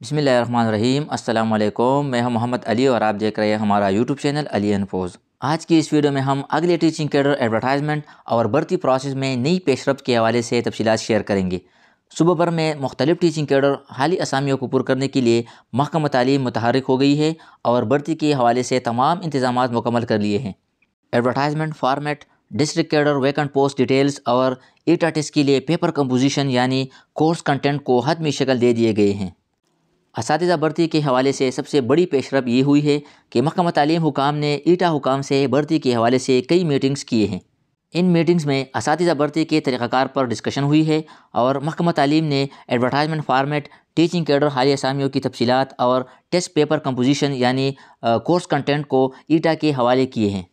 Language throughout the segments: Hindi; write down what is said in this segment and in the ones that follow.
बिसमीम अल्लाम मैं हूँ मोहम्मद अली और आप देख रहे हैं हमारा यूट्यूब चैनल अली अनफोज। आज की इस वीडियो में हम अगले टीचिंग कैडर एडवर्टाइजमेंट और भर्ती प्रोसेस में नई पेशरफ के हवाले से तफसीत शेयर करेंगे। सुबह भर में मुख्तलिफ़ टीचिंग कैडर हाली असामियों को पुर करने के लिए महकम तालीम मुतहरक हो गई है और भर्ती के हवाले से तमाम इंतज़ाम मुकम्मल कर लिए हैं। Advertisement format district cadre vacant post details और ई टेस्ट के लिए पेपर कंपोजिशन यानी कोर्स कंटेंट को हतमी शक्ल दे दिए गए हैं। इस भर्ती के हवाले से सबसे बड़ी पेशरफ ये हुई है कि महकमा तालीम हुकाम ने ईटा हुकाम से भर्ती के हवाले से कई मीटिंग्स किए हैं। इन मीटिंग्स में इस भर्ती के तरीक़ाकार पर डिस्कशन हुई है और महकमा तालीम ने एडवर्टाइजमेंट फार्मेट, टीचिंग कैडर, हाली असामियों की तफसीत और टेस्ट पेपर कंपोजिशन यानी कोर्स कंटेंट को ईटा के हवाले किए हैं।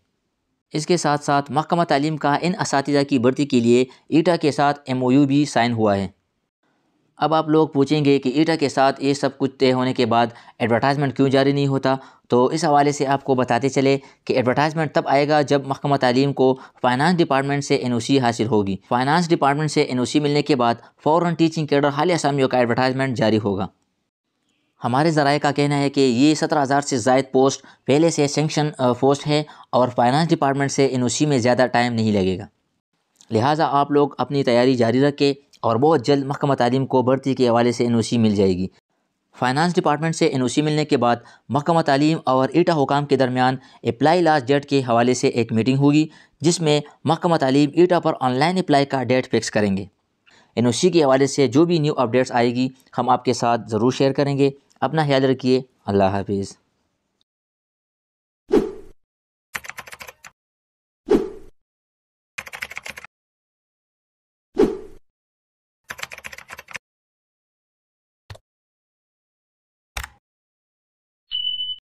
इसके साथ साथ महकमा तालीम का इन इस की भर्ती के लिए ईटा के साथ एम भी साइन हुआ है। अब आप लोग पूछेंगे कि ईटा के साथ ये सब कुछ तय होने के बाद एडवर्टाइजमेंट क्यों जारी नहीं होता? तो इस हवाले से आपको बताते चले कि एडवर्टाइजमेंट तब आएगा जब महकमा तालीम को फाइनेंस डिपार्टमेंट से एन हासिल होगी। फाइनेंस डिपार्टमेंट से एन मिलने के बाद फ़ौर टीचिंग कैडर हाल असामियों का एडवर्टाइजमेंट जारी होगा। हमारे ज़राए का कहना है कि ये सत्रह हज़ार से जायद पोस्ट पहले से सेंक्शन पोस्ट है और फाइनेंस डिपार्टमेंट से एन में ज़्यादा टाइम नहीं लगेगा। लिहाजा आप लोग अपनी तैयारी जारी रखें और बहुत जल्द महकमा तालीम को भर्ती के हवाले से एन मिल जाएगी। फाइनेंस डिपार्टमेंट से एन मिलने के बाद महकमा तालीम और ईटा हुकाम के दरमियान अप्लाई लास्ट डेट के हवाले से एक मीटिंग होगी, जिसमें महकमा तालीम ईटा पर ऑनलाइन अप्लाई का डेट फिक्स करेंगे। एन के हवाले से जो भी न्यू अपडेट्स आएगी, हम आपके साथ ज़रूर शेयर करेंगे। अपना ख्याल रखिए। अल्लाह हाफिज़।